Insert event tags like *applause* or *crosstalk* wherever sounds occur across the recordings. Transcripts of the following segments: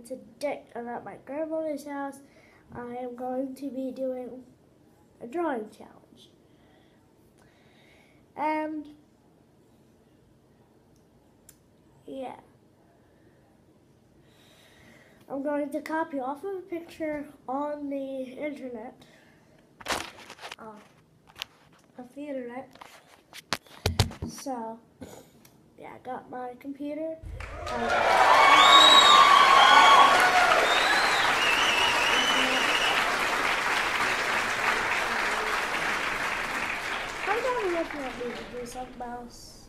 video today. I'm at my grandmother's house. I am going to be doing a drawing challenge. And yeah. I'm going to copy off of a picture on the internet. Uh, of the internet. So, yeah, I got my computer. Sometimes Looking me to do something else.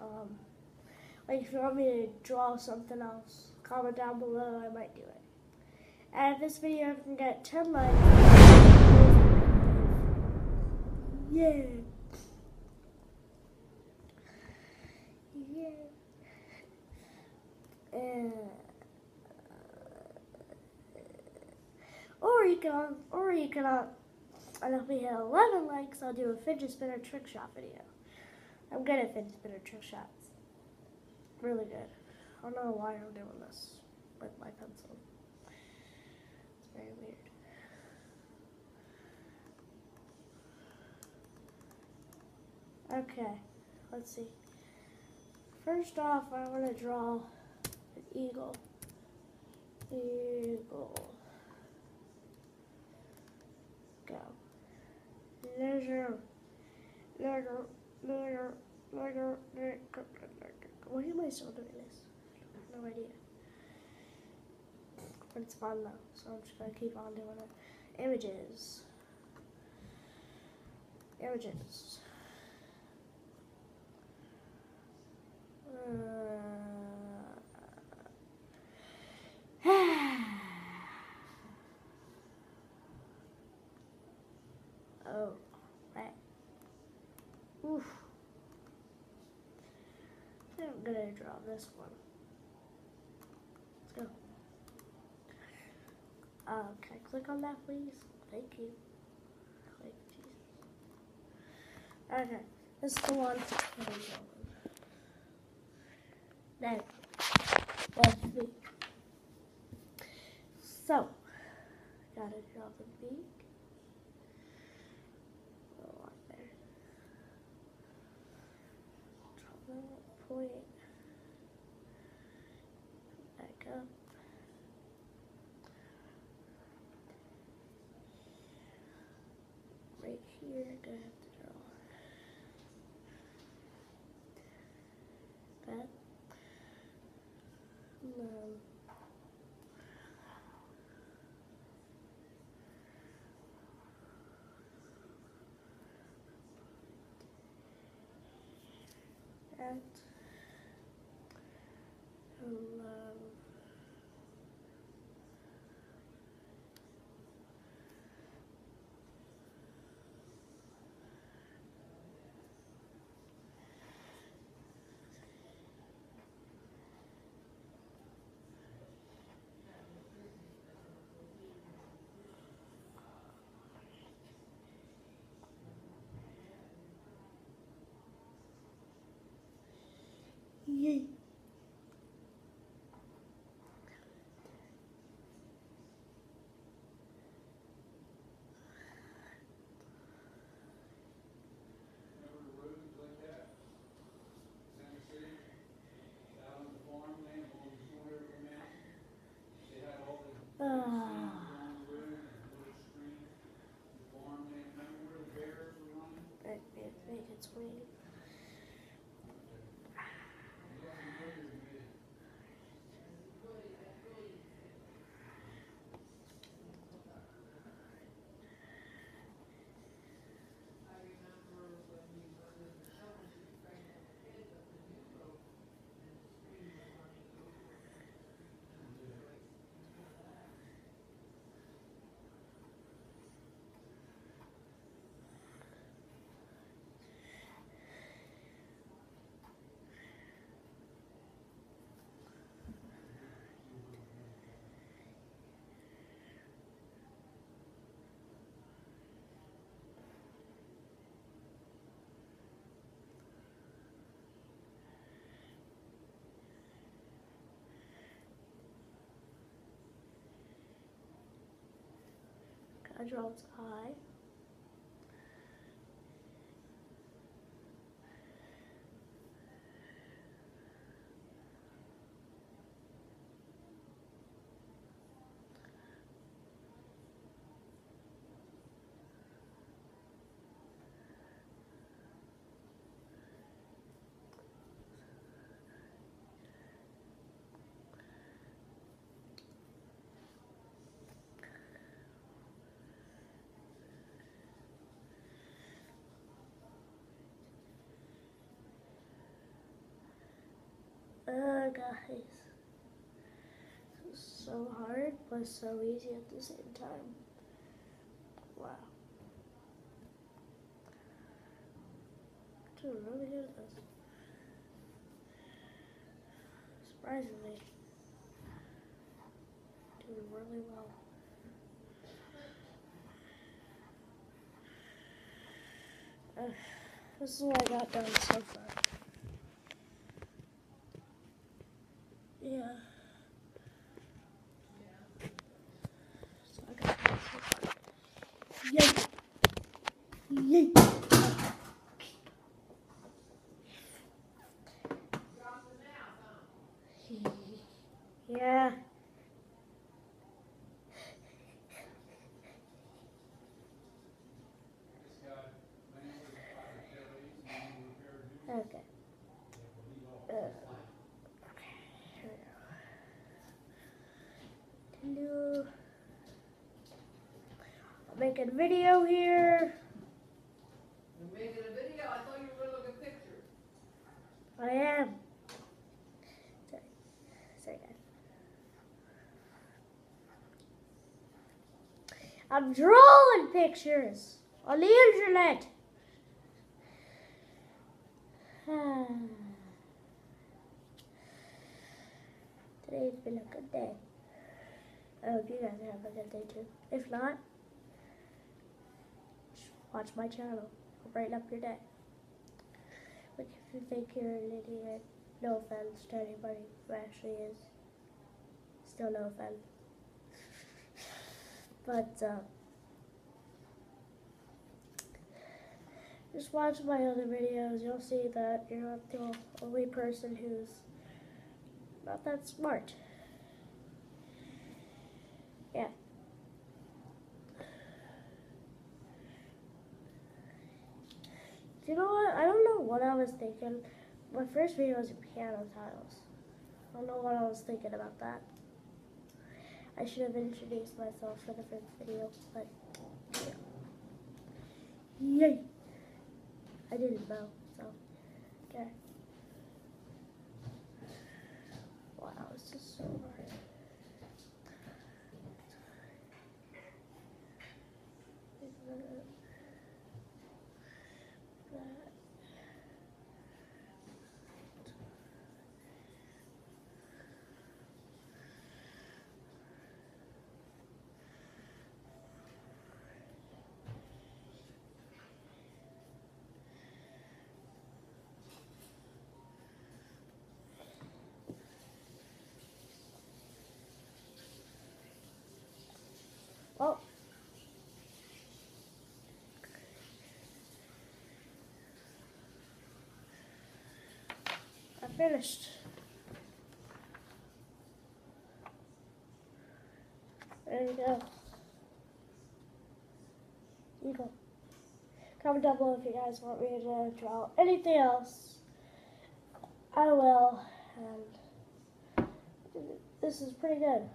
Um, like if you want me to draw something else, comment down below. I might do it. And if this video can get 10 likes, yeah. Yeah. And, or you can, or you can, uh, and if we hit 11 likes, I'll do a fidget spinner trick shot video. I'm good at fidget spinner trick shots. Really good. I don't know why I'm doing this with my pencil. It's very weird. Okay, let's see. First off, I want to draw an eagle. Eagle. Go. Leisure. Leisure. Leisure. Leisure. Why am I still doing this? No idea. But it's fun though, so I'm just gonna keep on doing it. Images. Images. oh, right. Oof. I think I'm gonna draw this one. Let's go. Uh, can I click on that, please? Thank you. Click, Jesus. Okay, this is the one. Then, let's see. So, gotta draw the beak. Draw that point. Back up. Here, gonna have to draw that. No. Um, and hello. Yay. I draw its eye. Guys. So hard, but so easy at the same time. Wow. Doing really good at this. Surprisingly. Doing really well. Uh, this is what I got done so far. Yeah. So I got this so far. Yay! Yay! Yeah. Okay. Uh, okay. Here we go. Continue. I'm making a video here. You're making a video? I thought you were gonna look at pictures. I am. Sorry. Sorry, guys. I'm drawing pictures on the internet. *sighs* Today's been a good day. I hope you guys have a good day too. If not, watch my channel. Brighten up your day. Like if you think you're an idiot, no offense to anybody who actually is. Still no offense. *laughs* But uh, just watch my other videos. You'll see that you're not the only person who's not that smart. Yeah. You know what? I don't know what I was thinking. My first video was piano tiles. I don't know what I was thinking about that. I should have introduced myself for the first video, but yeah. Yay! I didn't know, so okay. Wow, this is so hard. That. Oh. I finished. There you go. Eagle. Comment down below if you guys want me to draw anything else. I will. And this is pretty good.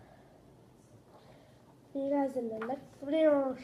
See you guys in the next video.